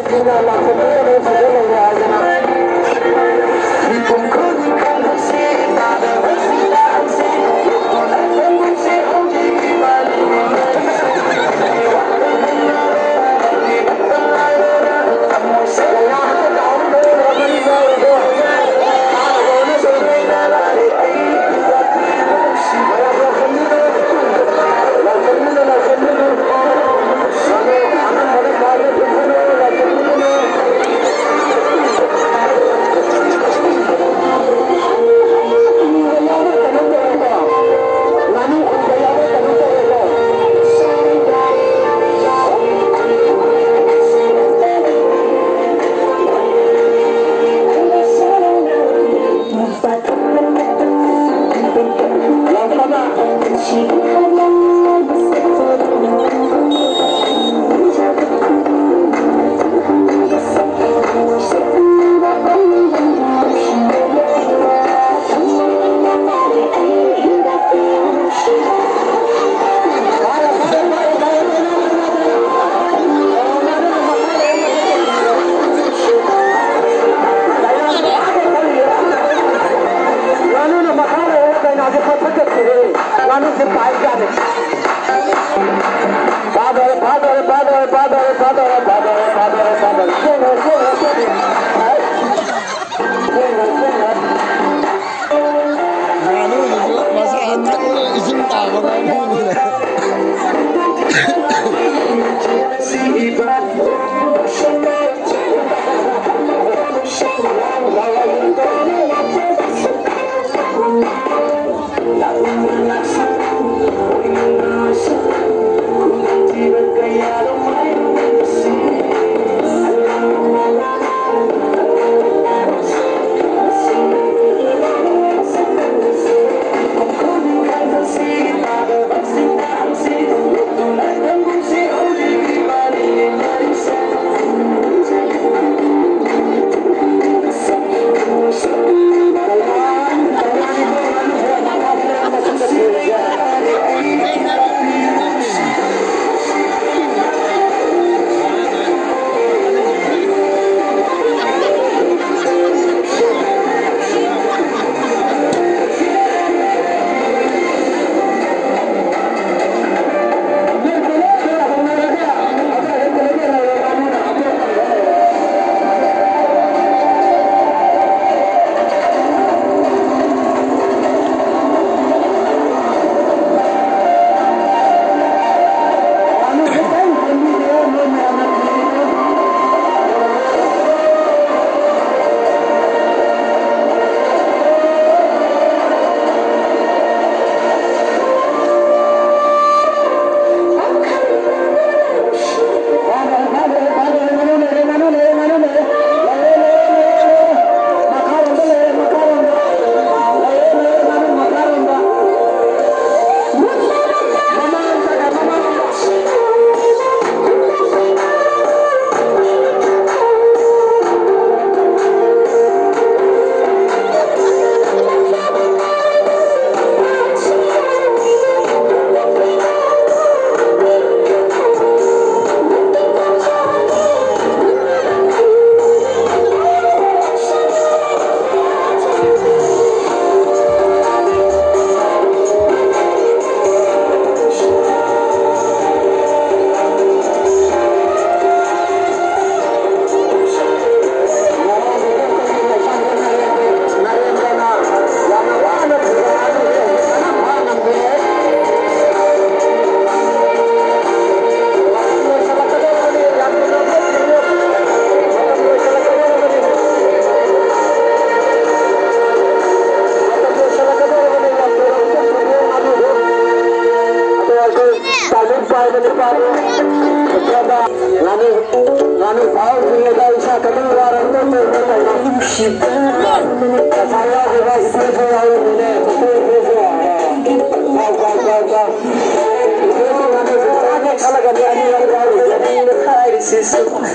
la 可惜 নিচে পাই যাবে পাদরে পাদরে পাদরে পাদরে পাদরে পাদরে পাদরে পাদরে শোনো শোনো।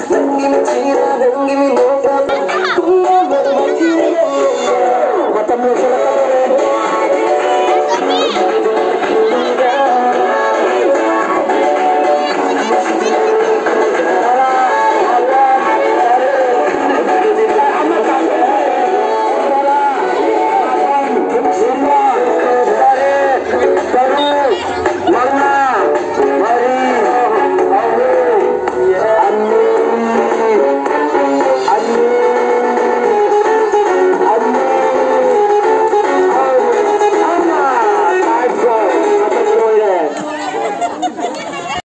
Let me see you, let me see you.